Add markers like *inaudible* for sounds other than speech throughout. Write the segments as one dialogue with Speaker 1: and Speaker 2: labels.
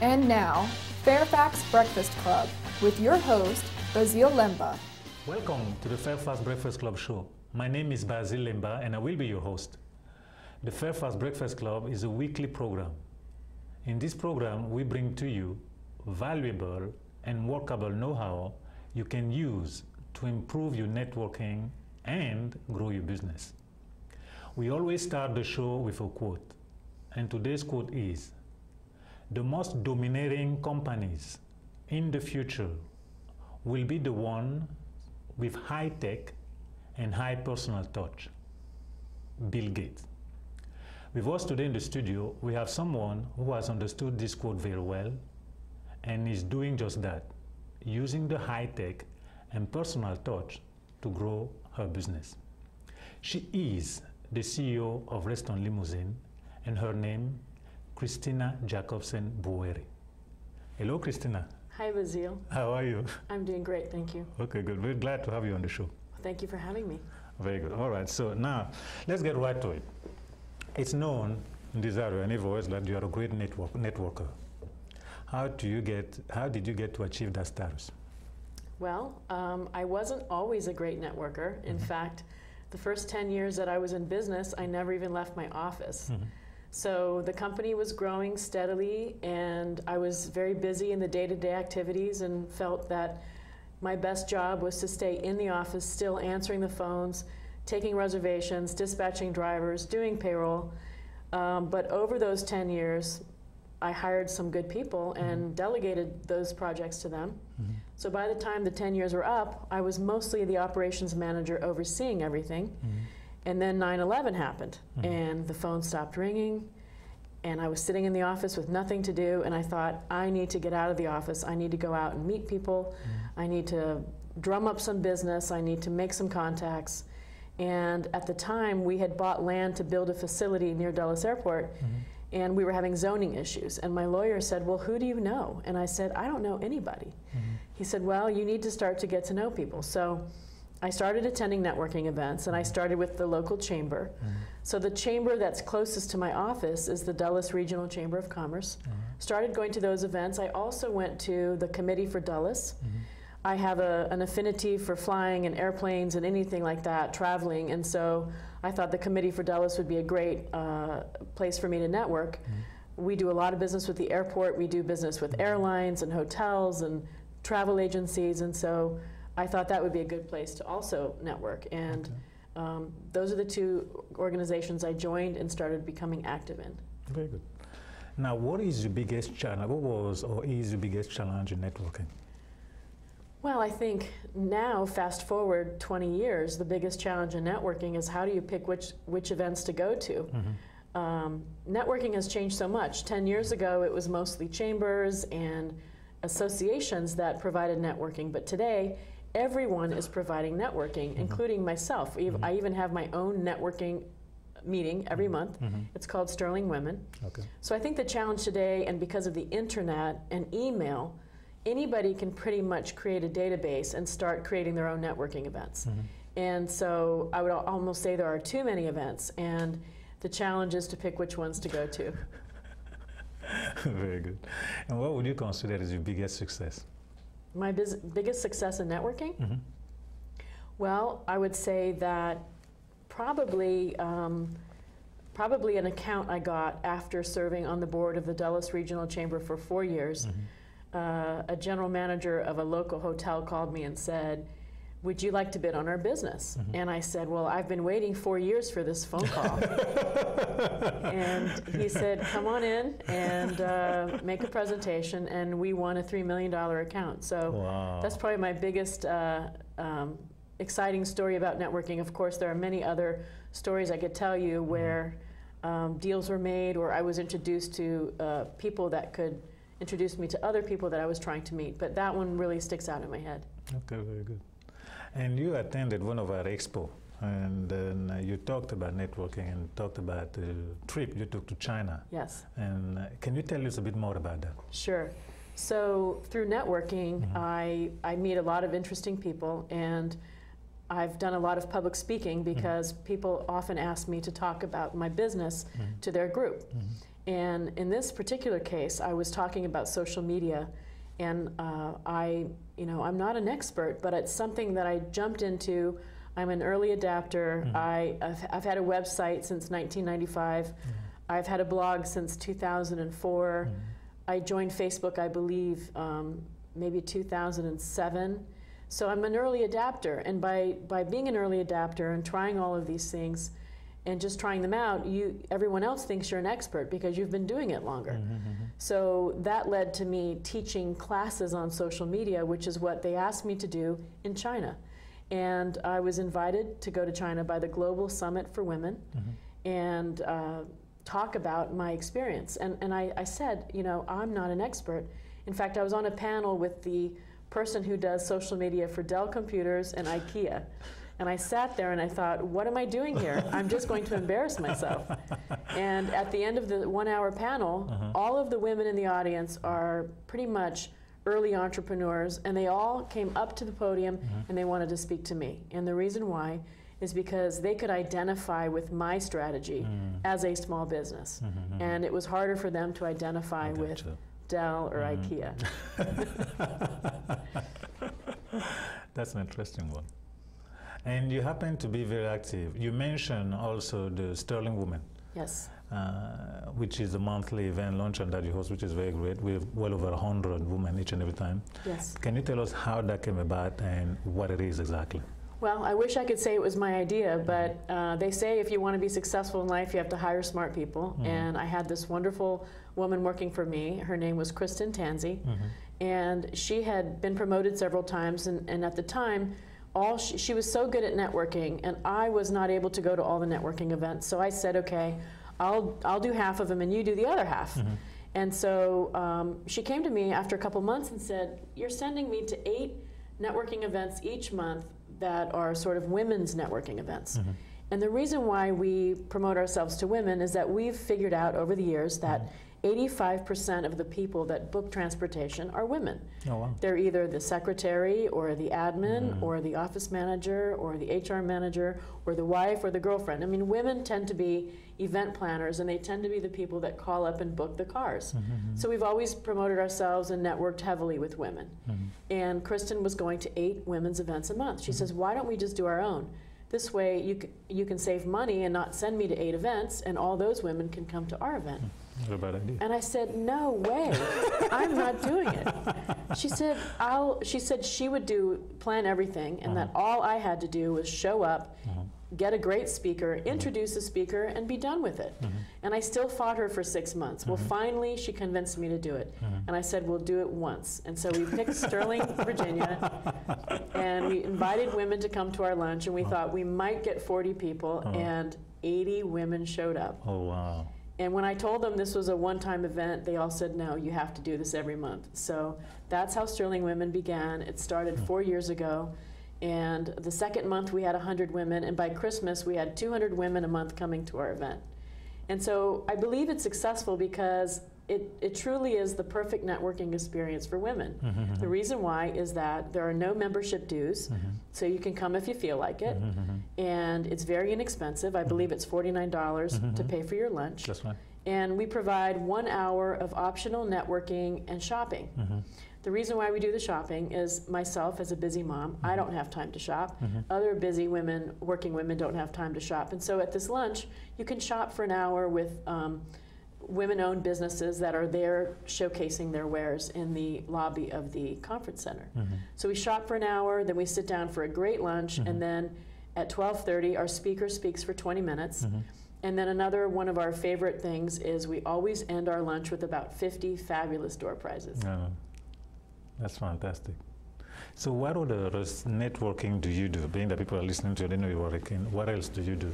Speaker 1: And now, Fairfax Breakfast Club with your host, Bazil Lemba.
Speaker 2: Welcome to the Fairfax Breakfast Club show. My name is Bazil Lemba and I will be your host. The Fairfax Breakfast Club is a weekly program. In this program, we bring to you valuable and workable know how you can use to improve your networking and grow your business. We always start the show with a quote, and today's quote is The most dominating companies in the future will be the one with high tech and high personal touch. Bill Gates. With us today in the studio, we have someone who has understood this quote very well and is doing just that, using the high tech and personal touch to grow her business. She is the CEO of Reston Limousine, and her name, Kristina Jacobsen Bouweiri. Hello, Kristina.
Speaker 3: Hi, Bazil.
Speaker 2: How are you?
Speaker 3: I'm doing great, thank you.
Speaker 2: Okay, good. We're glad to have you on the show.
Speaker 3: Thank you for having me.
Speaker 2: Very good. All right. So now, let's get right to it. It's known in this area and everywhere that you are a great network networker. How do you get? How did you get to achieve that status?
Speaker 3: Well, um, I wasn't always a great networker. In fact, the first 10 years that I was in business, I never even left my office. So the company was growing steadily, and I was very busy in the day to day activities and felt that my best job was to stay in the office, still answering the phones, taking reservations, dispatching drivers, doing payroll. Um, but over those 10 years, I hired some good people mm-hmm. and delegated those projects to them. Mm-hmm. So by the time the 10 years were up, I was mostly the operations manager overseeing everything. Mm-hmm. And then 9 11 happened, hmm. and the phone stopped ringing, and I was sitting in the office with nothing to do, and I thought, I need to get out of the office. I need to go out and meet people. Hmm. I need to drum up some business. I need to make some contacts. And at the time, we had bought land to build a facility near Dulles Airport, hmm. and we were having zoning issues. And my lawyer said, Well, who do you know? And I said, I don't know anybody. He said, Well, you need to start to get to know people. So I started attending networking events, and I started with the local chamber. Mm-hmm. So the chamber that's closest to my office is the Dulles Regional Chamber of Commerce. Mm-hmm. Started going to those events. I also went to the Committee for Dulles. Mm-hmm. I have a, an affinity for flying and airplanes and anything like that, traveling, and so I thought the Committee for Dulles would be a great uh, place for me to network. We do a lot of business with the airport. We do business with airlines and hotels and travel agencies, and so I thought that would be a good place to also network. And um, those are the two organizations I joined and started becoming active in.
Speaker 2: Very good. Now, what is your biggest challenge? What was or is your biggest challenge in networking?
Speaker 3: Well, I think now, fast forward 20 years, the biggest challenge in networking is how do you pick which, which events to go to? Um, networking has changed so much. 10 years ago, it was mostly chambers and associations that provided networking, but today, everyone is providing networking, mm-hmm. including myself. Ev- mm-hmm. I even have my own networking meeting every mm-hmm. month. It's called Sterling Women.
Speaker 2: Okay.
Speaker 3: So I think the challenge today, and because of the internet and email, anybody can pretty much create a database and start creating their own networking events. And so I would al- almost say there are too many events, and the challenge is to pick which ones to go to. *laughs*
Speaker 2: Very good. And what would you consider as your biggest success?
Speaker 3: My biggest success in networking? Well, I would say that probably um, probably an account I got after serving on the board of the Dulles Regional Chamber for four years. Uh, a general manager of a local hotel called me and said, "Would you like to bid on our business?" And I said, "Well, I've been waiting four years for this phone call." *laughs* and he said, "Come on in and uh, make a presentation." And we won a three million dollar account. So
Speaker 2: Wow.
Speaker 3: that's probably my biggest uh, um, exciting story about networking. Of course, there are many other stories I could tell you where um, deals were made, or I was introduced to uh, people that could introduce me to other people that I was trying to meet. But that one really sticks out in my head.
Speaker 2: Okay, very good. And you attended one of our expo, and then uh, you talked about networking and talked about the trip you took to China.
Speaker 3: Yes.
Speaker 2: And uh, can you tell us a bit more about that?
Speaker 3: Sure. So through networking, I, I meet a lot of interesting people, and I've done a lot of public speaking because people often ask me to talk about my business to their group. And in this particular case, I was talking about social media, and uh, I, you know, I'm not an expert, but it's something that I jumped into. I'm an early adapter.
Speaker 2: Mhm.
Speaker 3: I, I've, I've had a website since 1995.
Speaker 2: Mhm.
Speaker 3: I've had a blog since 2004.
Speaker 2: Mhm.
Speaker 3: I joined Facebook, I believe, um, maybe 2007. So I'm an early adapter, and by, by being an early adapter and trying all of these things, and just trying them out, you everyone else thinks you're an expert because you've been doing it longer.
Speaker 2: Mhm, mhm.
Speaker 3: So that led to me teaching classes on social media, which is what they asked me to do in China. And I was invited to go to China by the Global Summit for Women
Speaker 2: Mhm.
Speaker 3: and uh, talk about my experience. And, and I, I said, you know, I'm not an expert. In fact, I was on a panel with the person who does social media for Dell Computers and IKEA. *laughs* And I sat there and I thought, what am I doing here? I'm just going to embarrass myself. And at the end of the one hour panel,
Speaker 2: Uh-huh.
Speaker 3: all of the women in the audience are pretty much early entrepreneurs, and they all came up to the podium
Speaker 2: Mhm.
Speaker 3: and they wanted to speak to me. And the reason why is because they could identify with my strategy
Speaker 2: Mm.
Speaker 3: as a small business.
Speaker 2: Mhm, mhm.
Speaker 3: And it was harder for them to identify with
Speaker 2: Gotcha.
Speaker 3: Dell or
Speaker 2: Mm.
Speaker 3: IKEA. *laughs*
Speaker 2: That's an interesting one. And you happen to be very active. You mentioned also the Sterling Woman,
Speaker 3: Yes.
Speaker 2: uh, which is a monthly event luncheon that you host, which is very great. We have well over 100 women each and every time.
Speaker 3: Yes.
Speaker 2: Can you tell us how that came about and what it is exactly?
Speaker 3: Well, I wish I could say it was my idea, but uh, they say if you want to be successful in life, you have to hire smart people.
Speaker 2: Mhm.
Speaker 3: And I had this wonderful woman working for me. Her name was Kristen Tanzi.
Speaker 2: Mhm.
Speaker 3: and she had been promoted several times and, and at the time all she, she was so good at networking and i was not able to go to all the networking events so i said okay i'll, I'll do half of them and you do the other half
Speaker 2: Mhm.
Speaker 3: and so um, she came to me after a couple months and said you're sending me to eight networking events each month that are sort of women's networking events
Speaker 2: Mhm.
Speaker 3: and the reason why we promote ourselves to women is that we've figured out over the years that 85% of the people that book transportation are women.
Speaker 2: Oh, wow.
Speaker 3: They're either the secretary or the admin
Speaker 2: Mhm.
Speaker 3: or the office manager or the HR manager or the wife or the girlfriend. I mean, women tend to be event planners and they tend to be the people that call up and book the cars.
Speaker 2: Mhm,
Speaker 3: So we've always promoted ourselves and networked heavily with women.
Speaker 2: mhm.
Speaker 3: And Kristen was going to eight women's events a month. She
Speaker 2: Mhm.
Speaker 3: says, Why don't we just do our own? This way you, c- you can save money and not send me to eight events, and all those women can come to our event.
Speaker 2: Not a bad idea.
Speaker 3: And I said, "No way, I'm not doing it." She said, "I'll." She said she would do plan everything, and that all I had to do was show up,
Speaker 2: Mhm,
Speaker 3: get a great speaker, introduce the speaker, and be done with it.
Speaker 2: mhm,
Speaker 3: And I still fought her for six months. Well,
Speaker 2: Mhm.
Speaker 3: finally, she convinced me to do it, and I said, "We'll do it once." And so we picked Sterling, *laughs* Virginia, and we invited women to come to our lunch, and we thought we might get 40 people,
Speaker 2: Uh-huh.
Speaker 3: and 80 women showed up.
Speaker 2: Oh, wow.
Speaker 3: And when I told them this was a one time event, they all said, no, you have to do this every month. So that's how Sterling Women began. It started
Speaker 2: Hmm.
Speaker 3: four years ago. And the second month we had 100 women, and by Christmas we had 200 women a month coming to our event. And so I believe it's successful because it, it truly is the perfect networking experience for women.
Speaker 2: Mhm,
Speaker 3: The
Speaker 2: mhm,
Speaker 3: reason why is that there are no membership dues,
Speaker 2: mhm,
Speaker 3: so you can come if you feel like it.
Speaker 2: mhm, mhm.
Speaker 3: And it's very inexpensive. I believe it's $49 to
Speaker 2: Mhm.
Speaker 3: pay for your lunch
Speaker 2: That's right.
Speaker 3: and we provide one hour of optional networking and shopping. The reason why we do the shopping is myself, as a busy mom, I don't have time to shop. Other busy women, working women, don't have time to shop. And so at this lunch, you can shop for an hour with um, women owned businesses that are there showcasing their wares in the lobby of the conference center.
Speaker 2: Mhm.
Speaker 3: So we shop for an hour, then we sit down for a great lunch,
Speaker 2: Mhm.
Speaker 3: and then at 12:30, our speaker speaks for 20 minutes.
Speaker 2: Mhm.
Speaker 3: And then another one of our favorite things is we always end our lunch with about 50 fabulous door prizes.
Speaker 2: Yeah, that's fantastic. So, what other networking do you do? Being that people are listening to you, they know you're working. What else do you do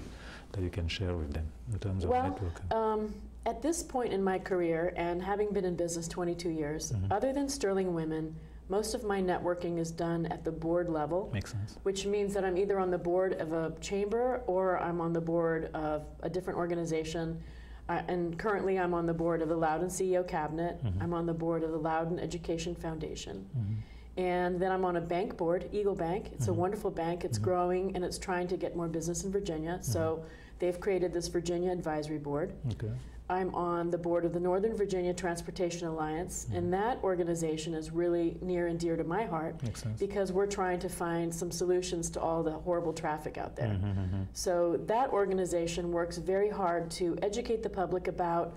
Speaker 2: that you can share with them in terms of
Speaker 3: Well,
Speaker 2: networking?
Speaker 3: Um, at this point in my career, and having been in business 22 years,
Speaker 2: Mhm.
Speaker 3: other than Sterling Women, most of my networking is done at the board level,
Speaker 2: Makes sense.
Speaker 3: which means that I'm either on the board of a chamber or I'm on the board of a different organization. Uh, and currently, I'm on the board of the Loudoun CEO Cabinet.
Speaker 2: Mhm.
Speaker 3: I'm on the board of the Loudoun Education Foundation.
Speaker 2: Mhm.
Speaker 3: And then I'm on a bank board, Eagle Bank. It's a
Speaker 2: Mhm.
Speaker 3: wonderful bank. It's
Speaker 2: Mhm.
Speaker 3: growing and it's trying to get more business in Virginia. So they've created this Virginia Advisory Board.
Speaker 2: Okay.
Speaker 3: I'm on the board of the Northern Virginia Transportation Alliance,
Speaker 2: Mhm.
Speaker 3: and that organization is really near and dear to my heart because we're trying to find some solutions to all the horrible traffic out there.
Speaker 2: Mhm, mhm,
Speaker 3: So that organization works very hard to educate the public about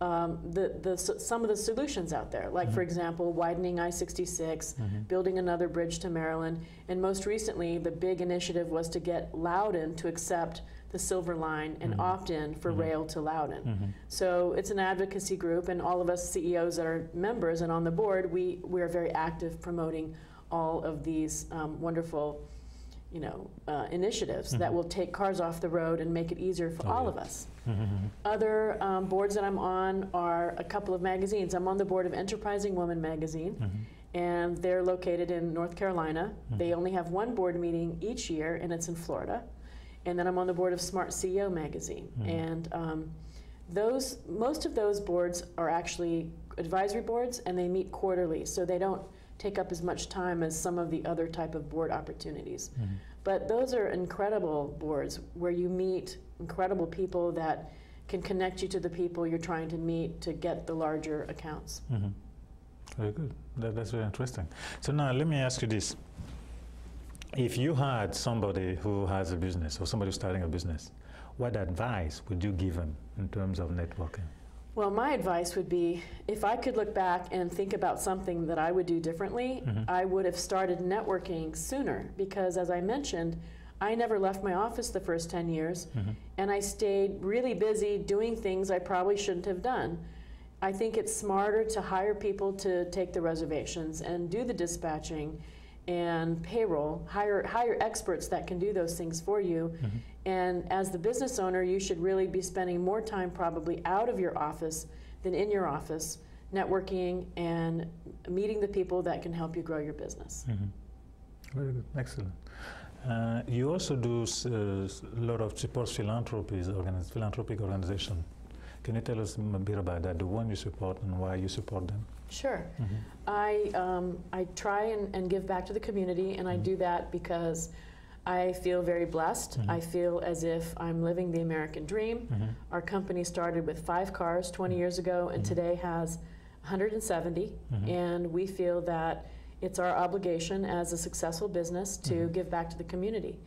Speaker 3: um, the, the, some of the solutions out there, like, for
Speaker 2: Mhm.
Speaker 3: example, widening I 66,
Speaker 2: mhm.
Speaker 3: building another bridge to Maryland, and most recently, the big initiative was to get Loudoun to accept the Silver Line and
Speaker 2: Mhm.
Speaker 3: opt in for
Speaker 2: Mhm.
Speaker 3: rail to Loudoun.
Speaker 2: Mhm.
Speaker 3: So it's an advocacy group, and all of us CEOs that are members and on the board, we, we are very active promoting all of these um, wonderful, you know, uh, initiatives that
Speaker 2: Mhm.
Speaker 3: will take cars off the road and make it easier for
Speaker 2: Oh,
Speaker 3: all
Speaker 2: yeah.
Speaker 3: of us.
Speaker 2: Mhm, mhm.
Speaker 3: Other um, boards that I'm on are a couple of magazines. I'm on the board of Enterprising Woman magazine,
Speaker 2: Mhm.
Speaker 3: and they're located in North Carolina. They
Speaker 2: Mhm.
Speaker 3: only have one board meeting each year, and it's in Florida. And then I'm on the board of Smart CEO magazine,
Speaker 2: Mhm.
Speaker 3: and um, those most of those boards are actually advisory boards, and they meet quarterly, so they don't take up as much time as some of the other type of board opportunities.
Speaker 2: Mhm.
Speaker 3: But those are incredible boards where you meet incredible people that can connect you to the people you're trying to meet to get the larger accounts.
Speaker 2: Mhm. Very good. That, that's very interesting. So now let me ask you this. If you had somebody who has a business or somebody who's starting a business, what advice would you give them in terms of networking?
Speaker 3: Well, my advice would be if I could look back and think about something that I would do differently,
Speaker 2: Mhm.
Speaker 3: I would have started networking sooner because, as I mentioned, I never left my office the first 10 years
Speaker 2: Mhm.
Speaker 3: and I stayed really busy doing things I probably shouldn't have done. I think it's smarter to hire people to take the reservations and do the dispatching and payroll, hire, hire experts that can do those things for you.
Speaker 2: Mhm.
Speaker 3: And as the business owner, you should really be spending more time probably out of your office than in your office, networking and meeting the people that can help you grow your business.
Speaker 2: Mhm. Very good. Excellent. Uh, you also do uh, a lot of support philanthropies, organiz- philanthropic organization. Can you tell us a bit about that, the one you support and why you support them?
Speaker 3: Sure.
Speaker 2: Mhm.
Speaker 3: I, um, I try and, and give back to the community, and I
Speaker 2: Mhm.
Speaker 3: do that because I feel very blessed.
Speaker 2: Mhm.
Speaker 3: I feel as if I'm living the American dream.
Speaker 2: Mhm.
Speaker 3: Our company started with five cars 20 years ago, and
Speaker 2: Mhm.
Speaker 3: today has 170.
Speaker 2: Mhm.
Speaker 3: And we feel that it's our obligation as a successful business to
Speaker 2: Mhm.
Speaker 3: give back to the community.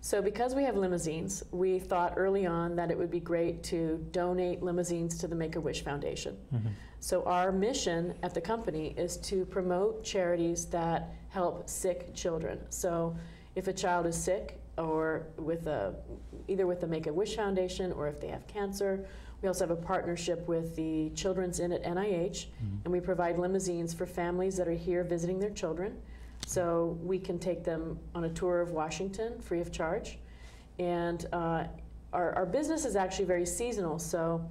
Speaker 3: So, because we have limousines, we thought early on that it would be great to donate limousines to the Make a Wish Foundation. So, our mission at the company is to promote charities that help sick children. So, if a child is sick, or with a, either with the Make a Wish Foundation, or if they have cancer, we also have a partnership with the Children's Inn at NIH,
Speaker 2: Mhm.
Speaker 3: and we provide limousines for families that are here visiting their children. So we can take them on a tour of Washington free of charge. And uh, our, our business is actually very seasonal, so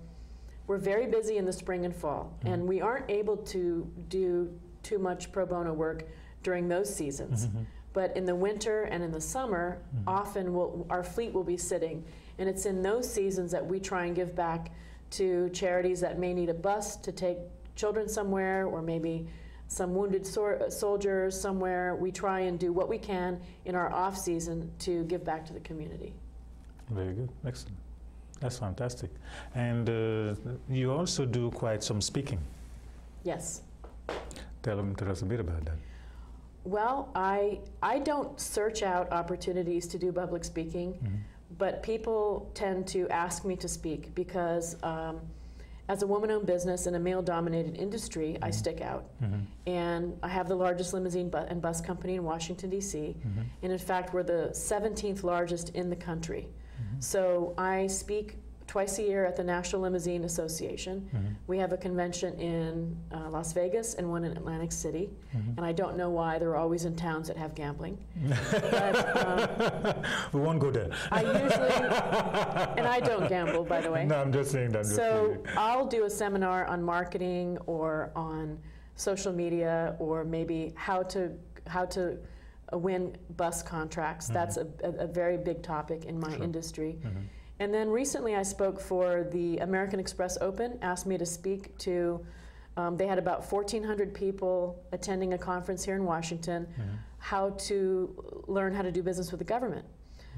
Speaker 3: we're very busy in the spring and fall.
Speaker 2: Mhm.
Speaker 3: And we aren't able to do too much pro bono work during those seasons.
Speaker 2: Mhm.
Speaker 3: But in the winter and in the summer,
Speaker 2: Mhm.
Speaker 3: often we'll, our fleet will be sitting. And it's in those seasons that we try and give back to charities that may need a bus to take children somewhere or maybe some wounded sor- soldiers somewhere. We try and do what we can in our off season to give back to the community.
Speaker 2: Very good. Excellent. That's fantastic. And uh, you also do quite some speaking.
Speaker 3: Yes.
Speaker 2: Tell, them, tell us a bit about that.
Speaker 3: Well, I, I don't search out opportunities to do public speaking.
Speaker 2: Mhm.
Speaker 3: but people tend to ask me to speak because um, as a woman-owned business in a male-dominated industry, I
Speaker 2: Mhm.
Speaker 3: stick out.
Speaker 2: Mhm.
Speaker 3: And I have the largest limousine bu- and bus company in Washington, D.C.
Speaker 2: Mhm.
Speaker 3: And in fact, we're the 17th largest in the country.
Speaker 2: Mhm.
Speaker 3: So I speak twice a year at the National Limousine Association.
Speaker 2: Mhm.
Speaker 3: We have a convention in uh, Las Vegas and one in Atlantic City.
Speaker 2: Mhm.
Speaker 3: And I don't know why they're always in towns that have gambling. *laughs* But, um,
Speaker 2: we won't go there.
Speaker 3: I usually, and I don't gamble, by the way. *laughs*
Speaker 2: No, I'm just saying that. I'm
Speaker 3: So. I'll do a seminar on marketing or on social media or maybe how to how to win bus contracts. That's a, a, a very big topic in my
Speaker 2: Sure.
Speaker 3: industry. And then recently I spoke for the American Express Open, asked me to speak to Um, they had about 1,400 people attending a conference here in Washington,
Speaker 2: Mhm.
Speaker 3: how to learn how to do business with the government.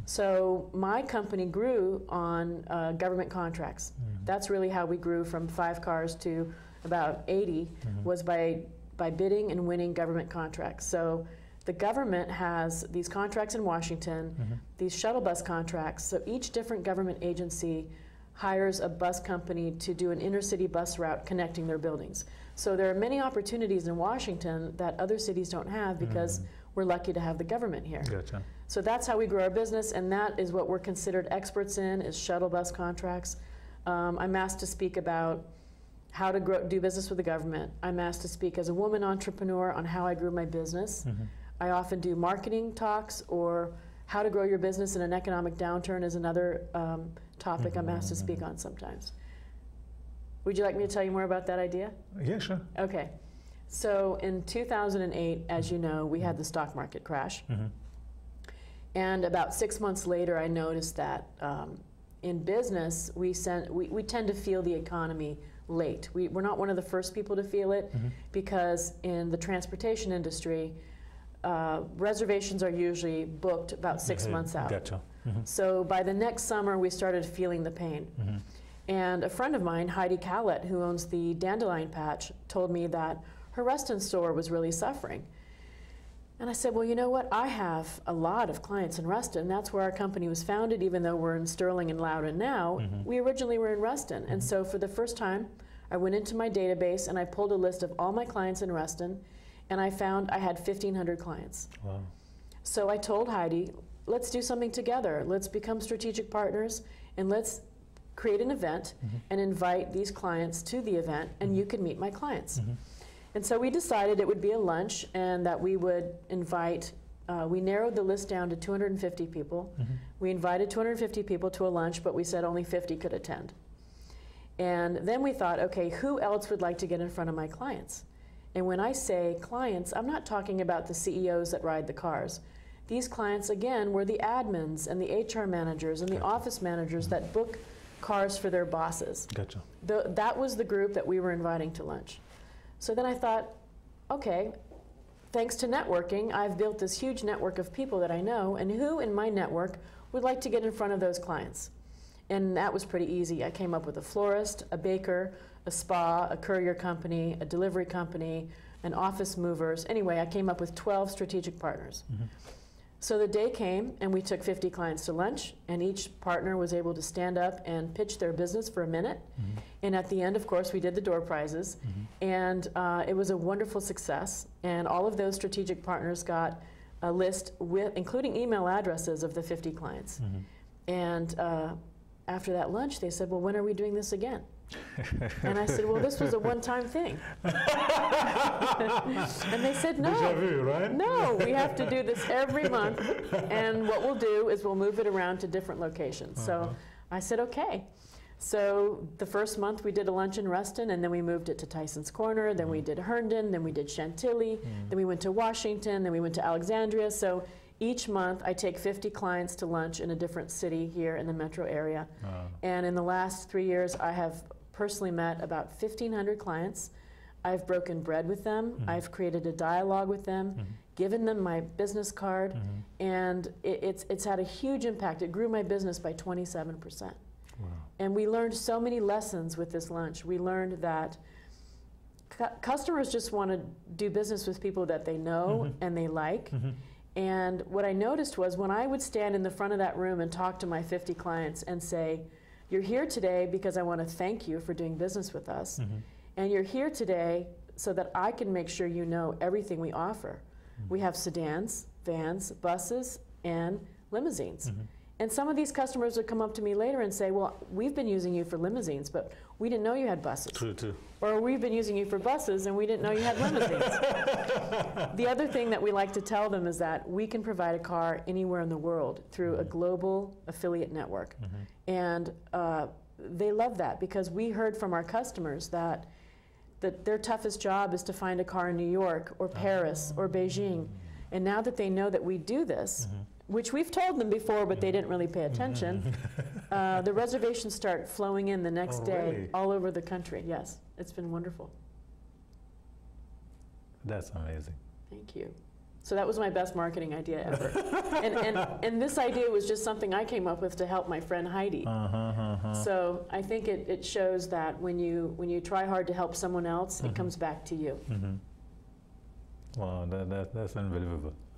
Speaker 3: So my company grew on uh, government contracts.
Speaker 2: Mhm.
Speaker 3: That's really how we grew from five cars to about 80
Speaker 2: Mhm.
Speaker 3: was by, by bidding and winning government contracts. So the government has these contracts in Washington,
Speaker 2: Mhm.
Speaker 3: these shuttle bus contracts. So each different government agency hires a bus company to do an intercity bus route connecting their buildings. So there are many opportunities in Washington that other cities don't have because
Speaker 2: Mhm.
Speaker 3: we're lucky to have the government here.
Speaker 2: Gotcha.
Speaker 3: So that's how we grow our business, and that is what we're considered experts in is shuttle bus contracts. Um, I'm asked to speak about how to grow, do business with the government. I'm asked to speak as a woman entrepreneur on how I grew my business.
Speaker 2: Mhm.
Speaker 3: I often do marketing talks or how to grow your business in an economic downturn is another um, topic I'm asked to speak on sometimes. Would you like me to tell you more about that idea?
Speaker 2: Yeah, sure.
Speaker 3: Okay. So in 2008, as you know, we had the stock market crash.
Speaker 2: Mhm.
Speaker 3: And about six months later, I noticed that um, in business, we, sent, we, we tend to feel the economy late. We, we're not one of the first people to feel it
Speaker 2: Mhm.
Speaker 3: because in the transportation industry, uh, reservations are usually booked about six
Speaker 2: Okay,
Speaker 3: months out.
Speaker 2: Gotcha. Mhm.
Speaker 3: So by the next summer, we started feeling the pain.
Speaker 2: Mhm.
Speaker 3: And a friend of mine, Heidi Kallett, who owns the Dandelion Patch, told me that her Reston store was really suffering. And I said, Well, you know what? I have a lot of clients in Reston. That's where our company was founded, even though we're in Sterling and Loudoun now.
Speaker 2: Mhm.
Speaker 3: We originally were in Reston. And so for the first time, I went into my database and I pulled a list of all my clients in Reston, and I found I had 1,500 clients.
Speaker 2: Wow.
Speaker 3: So I told Heidi, let's do something together. Let's become strategic partners and let's create an event
Speaker 2: Mhm.
Speaker 3: and invite these clients to the event, and you can meet my clients.
Speaker 2: Mhm.
Speaker 3: And so we decided it would be a lunch and that we would invite, uh, we narrowed the list down to 250 people.
Speaker 2: Mhm.
Speaker 3: We invited 250 people to a lunch, but we said only 50 could attend. And then we thought, okay, who else would like to get in front of my clients? And when I say clients, I'm not talking about the CEOs that ride the cars. These clients, again, were the admins and the HR managers and the
Speaker 2: Gotcha.
Speaker 3: office managers that book cars for their bosses.
Speaker 2: Gotcha.
Speaker 3: The, that was the group that we were inviting to lunch. So then I thought, okay, thanks to networking, I've built this huge network of people that I know, and who in my network would like to get in front of those clients? And that was pretty easy. I came up with a florist, a baker, a spa, a courier company, a delivery company, an office movers. Anyway, I came up with 12 strategic partners.
Speaker 2: Mhm.
Speaker 3: So the day came, and we took 50 clients to lunch, and each partner was able to stand up and pitch their business for a minute.
Speaker 2: Mhm.
Speaker 3: And at the end, of course, we did the door prizes,
Speaker 2: Mhm.
Speaker 3: and uh, it was a wonderful success. And all of those strategic partners got a list with, including email addresses of the 50 clients.
Speaker 2: Mhm.
Speaker 3: And uh, after that lunch, they said, "Well, when are we doing this again?" And I said, "Well, this was a one-time thing." *laughs* and they said, "No."
Speaker 2: Vu, right?
Speaker 3: No, we have to do this every month. And what we'll do is we'll move it around to different locations. So
Speaker 2: Uh-huh.
Speaker 3: I said, okay. So the first month we did a lunch in Reston, and then we moved it to Tyson's Corner, then we did Herndon, then we did Chantilly,
Speaker 2: Mhm.
Speaker 3: then we went to Washington, then we went to Alexandria. So each month I take 50 clients to lunch in a different city here in the metro area.
Speaker 2: Wow.
Speaker 3: And in the last three years, I have personally met about 1,500 clients. I've broken bread with them.
Speaker 2: Mhm.
Speaker 3: I've created a dialogue with them,
Speaker 2: Mhm.
Speaker 3: given them my business card,
Speaker 2: Mhm.
Speaker 3: and it, it's, it's had a huge impact. It grew my business by 27%.
Speaker 2: Wow.
Speaker 3: And we learned so many lessons with this lunch. We learned that cu- customers just want to do business with people that they know
Speaker 2: Mhm.
Speaker 3: and they like.
Speaker 2: Mhm.
Speaker 3: And what I noticed was when I would stand in the front of that room and talk to my 50 clients and say, You're here today because I want to thank you for doing business with us.
Speaker 2: Mhm.
Speaker 3: And you're here today so that I can make sure you know everything we offer. We have sedans, vans, buses, and limousines.
Speaker 2: Mhm.
Speaker 3: And some of these customers would come up to me later and say, Well, we've been using you for limousines, but we didn't know you had buses.
Speaker 2: True, too.
Speaker 3: Or we've been using you for buses and we didn't know you had limousines. *laughs* the other thing that we like to tell them is that we can provide a car anywhere in the world through a global affiliate network.
Speaker 2: Mhm.
Speaker 3: And uh, they love that because we heard from our customers that, that their toughest job is to find a car in New York or Paris or Beijing. And now that they know that we do this,
Speaker 2: Mhm.
Speaker 3: Which we've told them before, but they didn't really pay attention, *laughs* uh, the reservations start flowing in the next
Speaker 2: Oh,
Speaker 3: day
Speaker 2: really?
Speaker 3: all over the country. Yes, it's been wonderful.
Speaker 2: That's amazing.
Speaker 3: Thank you. So that was my best marketing idea ever. *laughs* and, and, and this idea was just something I came up with to help my friend Heidi.
Speaker 2: Uh-huh, uh-huh.
Speaker 3: So I think it, it shows that when you, when you try hard to help someone else,
Speaker 2: Mhm.
Speaker 3: it comes back to you.
Speaker 2: hmm Wow, that, that, that's unbelievable. *laughs*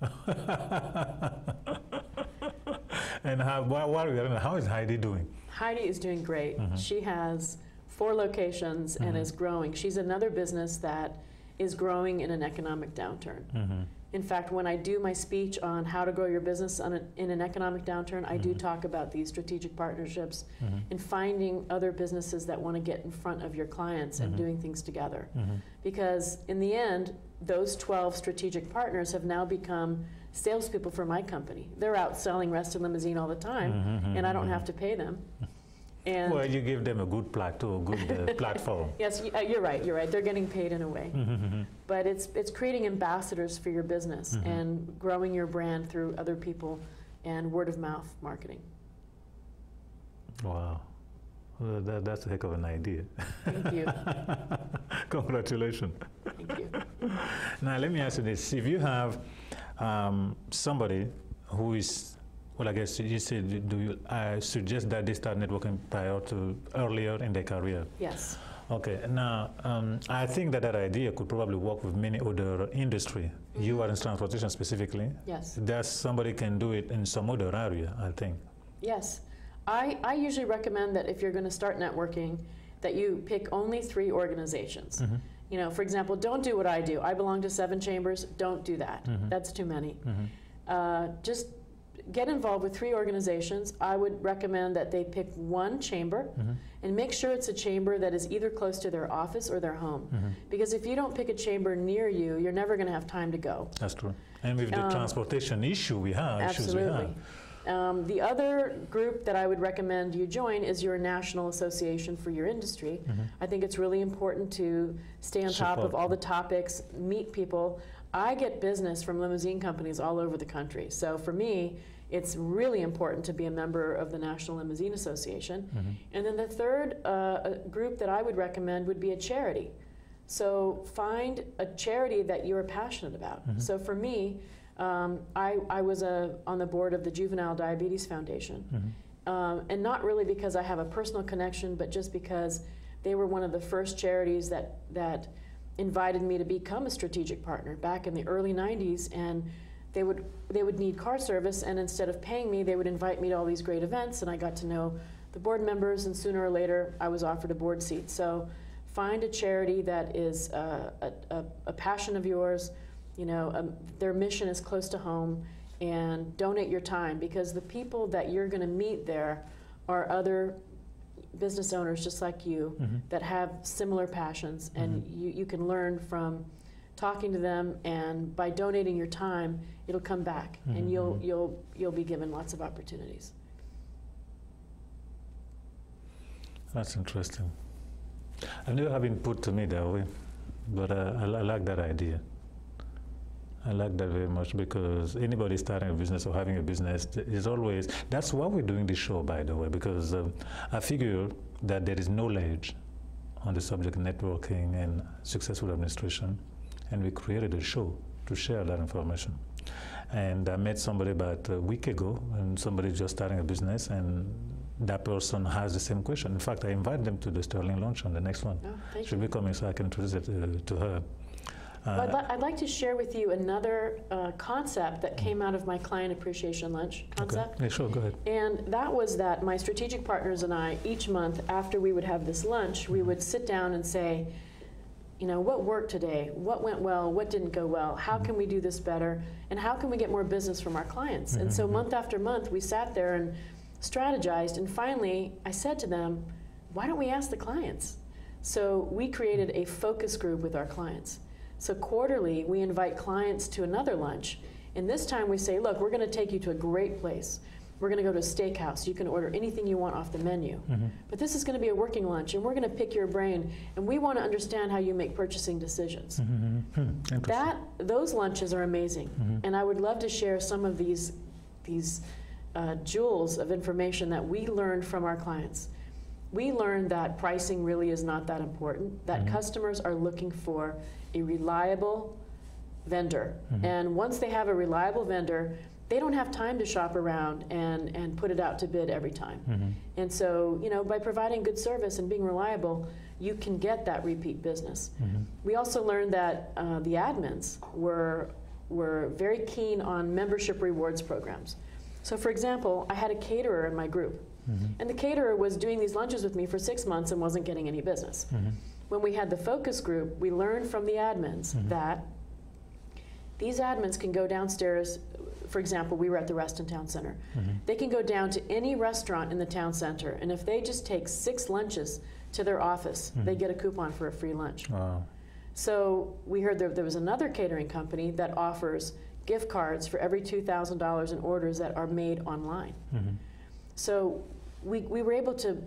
Speaker 2: and how, while, while we're how is Heidi doing?
Speaker 3: Heidi is doing great.
Speaker 2: Mhm.
Speaker 3: She has four locations and
Speaker 2: Mhm.
Speaker 3: is growing. She's another business that is growing in an economic downturn.
Speaker 2: Mm-hmm.
Speaker 3: In fact, when I do my speech on how to grow your business on a, in an economic downturn, I do
Speaker 2: Mhm.
Speaker 3: talk about these strategic partnerships
Speaker 2: Mm-hmm.
Speaker 3: and finding other businesses that want to get in front of your clients and
Speaker 2: Mhm.
Speaker 3: doing things together.
Speaker 2: Mm-hmm.
Speaker 3: Because in the end, those 12 strategic partners have now become salespeople for my company. They're out selling Reston Limousine all the time,
Speaker 2: Mhm,
Speaker 3: and I don't
Speaker 2: mhm.
Speaker 3: have to pay them. And
Speaker 2: Well, you give them a good plateau, a good uh, *laughs* platform.
Speaker 3: yes, uh, you're right. You're right. They're getting paid in a way,
Speaker 2: Mm-hmm.
Speaker 3: but it's it's creating ambassadors for your business
Speaker 2: Mhm.
Speaker 3: and growing your brand through other people and word of mouth marketing.
Speaker 2: Wow. Well, that, that's a heck of an idea.
Speaker 3: Thank you. *laughs*
Speaker 2: Congratulations.
Speaker 3: Thank you.
Speaker 2: Now, let me ask you this. If you have um, somebody who is, well, I guess you said, do you I suggest that they start networking prior to earlier in their career?
Speaker 3: Yes.
Speaker 2: Okay, now um, I think that that idea could probably work with many other industry. You are in transportation specifically.
Speaker 3: Yes.
Speaker 2: That somebody can do it in some other area, I think.
Speaker 3: Yes. I, I usually recommend that if you're going to start networking, that you pick only three organizations.
Speaker 2: Mhm.
Speaker 3: You know, for example, don't do what I do. I belong to seven chambers. Don't do that.
Speaker 2: Mhm.
Speaker 3: That's too many.
Speaker 2: Mhm.
Speaker 3: Uh, just get involved with three organizations. I would recommend that they pick one chamber
Speaker 2: Mhm.
Speaker 3: and make sure it's a chamber that is either close to their office or their home.
Speaker 2: Mhm.
Speaker 3: Because if you don't pick a chamber near you, you're never going to have time to go.
Speaker 2: That's true. And with the
Speaker 3: Um,
Speaker 2: transportation issue we have, issues we
Speaker 3: Absolutely.
Speaker 2: have.
Speaker 3: Um, the other group that I would recommend you join is your national association for your industry.
Speaker 2: Mhm.
Speaker 3: I think it's really important to stay on top of all the topics, meet people. I get business from limousine companies all over the country. So for me, it's really important to be a member of the National Limousine Association.
Speaker 2: Mhm.
Speaker 3: And then the third uh, group that I would recommend would be a charity. So find a charity that you're passionate about.
Speaker 2: Mhm.
Speaker 3: So for me, um, I, I was a, on the board of the Juvenile Diabetes Foundation.
Speaker 2: Mhm.
Speaker 3: Um, and not really because I have a personal connection, but just because they were one of the first charities that, that invited me to become a strategic partner back in the early 90s. And they would, they would need car service, and instead of paying me, they would invite me to all these great events, and I got to know the board members, and sooner or later, I was offered a board seat. So find a charity that is uh, a, a, a passion of yours, you know, um, their mission is close to home, and donate your time because the people that you're going to meet there are other business owners just like you
Speaker 2: Mhm.
Speaker 3: that have similar passions, and
Speaker 2: Mhm.
Speaker 3: you, you can learn from talking to them, and by donating your time, it'll come back,
Speaker 2: Mhm,
Speaker 3: and you'll,
Speaker 2: mhm.
Speaker 3: you'll, you'll be given lots of opportunities.
Speaker 2: That's interesting. I've never have been put to me that way, but uh, I, I like that idea. I like that very much because anybody starting a business or having a business is always. That's why we're doing this show, by the way, because um, I figure that there is knowledge on the subject of networking and successful administration, and we created a show to share that information. And I met somebody about a week ago, and somebody just starting a business, and that person has the same question. In fact, I invite them to the Sterling launch on the next one.
Speaker 3: Oh,
Speaker 2: She'll
Speaker 3: you.
Speaker 2: be coming, so I can introduce it uh, to her.
Speaker 3: Well, I'd,
Speaker 2: Uh,
Speaker 3: li- I'd like to share with you another uh, concept that came out of my client appreciation lunch concept.
Speaker 2: Okay. Yeah, sure, go ahead.
Speaker 3: And that was that my strategic partners and I, each month after we would have this lunch, we would sit down and say, you know, what worked today? What went well? What didn't go well? How can we do this better? And how can we get more business from our clients? And so
Speaker 2: Mhm.
Speaker 3: month after month, we sat there and strategized. And finally, I said to them, why don't we ask the clients? So we created a focus group with our clients. So quarterly, we invite clients to another lunch. And this time we say, look, we're going to take you to a great place. We're going to go to a steakhouse. You can order anything you want off the menu.
Speaker 2: Mhm.
Speaker 3: But this is going to be a working lunch, and we're going to pick your brain, and we want to understand how you make purchasing decisions.
Speaker 2: Mhm, mhm.
Speaker 3: That those lunches are amazing,
Speaker 2: Mhm.
Speaker 3: and I would love to share some of these these uh, jewels of information that we learned from our clients. We learned that pricing really is not that important. That customers are looking for a reliable, vendor. And once they have a reliable vendor, they don't have time to shop around and, and put it out to bid every time.
Speaker 2: Mhm.
Speaker 3: And so, you know, by providing good service and being reliable, you can get that repeat business.
Speaker 2: Mhm.
Speaker 3: We also learned that uh, the admins were, were very keen on membership rewards programs. So, for example, I had a caterer in my group,
Speaker 2: Mhm.
Speaker 3: and the caterer was doing these lunches with me for six months and wasn't getting any business. When we had the focus group, we learned from the admins
Speaker 2: Mhm.
Speaker 3: that these admins can go downstairs. For example, we were at the Reston Town Center.
Speaker 2: Mhm.
Speaker 3: They can go down to any restaurant in the town center, and if they just take six lunches to their office, they
Speaker 2: Mhm.
Speaker 3: get a coupon for a free lunch.
Speaker 2: Wow.
Speaker 3: So we heard there, there was another catering company that offers gift cards for every $2,000 in orders that are made online.
Speaker 2: Mhm.
Speaker 3: So we, we were able to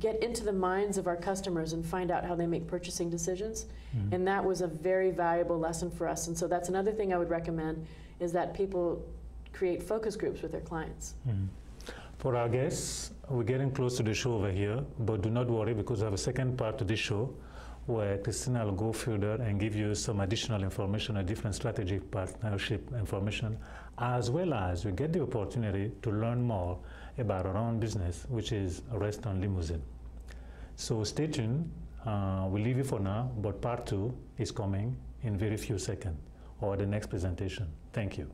Speaker 3: get into the minds of our customers and find out how they make purchasing decisions.
Speaker 2: Mhm.
Speaker 3: And that was a very valuable lesson for us. And so that's another thing I would recommend is that people create focus groups with their clients.
Speaker 2: Mhm. For our guests, we're getting close to the show over here, but do not worry because we have a second part to this show where Kristina will go further and give you some additional information, a different strategic partnership information, as well as you get the opportunity to learn more about our own business, which is Reston Limousine. So stay tuned. Uh, we'll leave you for now, but part two is coming in very few seconds or the next presentation. Thank you.